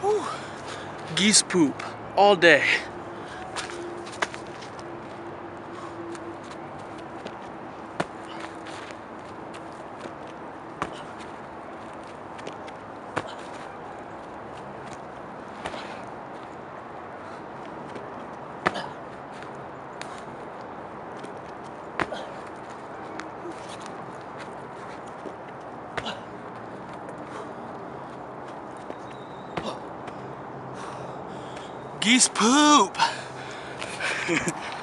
Whew. Geese poop all day. Geese poop.